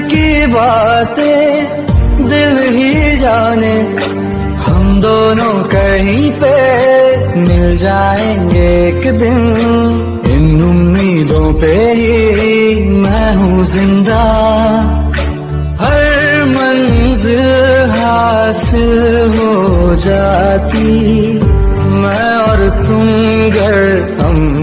की बातें दिल ही जाने। हम दोनों कहीं पे मिल जाएँगे एक दिन। इन उम्मीदों पे ही मैं हूँ ज़िंदा। हर मंजिल हासिल हो जाती। मैं और तुम गर हम